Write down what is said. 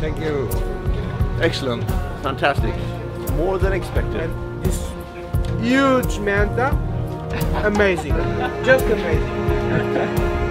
Thank you. Excellent. Fantastic. More than expected. And this huge manta, amazing, just amazing.